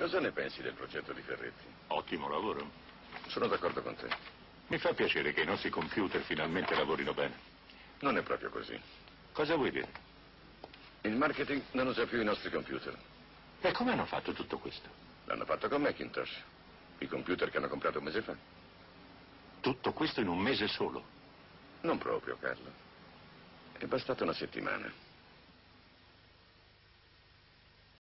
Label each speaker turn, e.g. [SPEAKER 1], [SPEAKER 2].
[SPEAKER 1] Cosa ne pensi del progetto di Ferretti?
[SPEAKER 2] Ottimo lavoro.
[SPEAKER 1] Sono d'accordo con te.
[SPEAKER 2] Mi fa piacere che i nostri computer finalmente lavorino bene.
[SPEAKER 1] Non è proprio così.
[SPEAKER 2] Cosa vuoi dire?
[SPEAKER 1] Il marketing non usa più i nostri computer.
[SPEAKER 2] E come hanno fatto tutto questo?
[SPEAKER 1] L'hanno fatto con Macintosh. I computer che hanno comprato un mese fa.
[SPEAKER 2] Tutto questo in un mese solo?
[SPEAKER 1] Non proprio, Carlo. È bastata una settimana.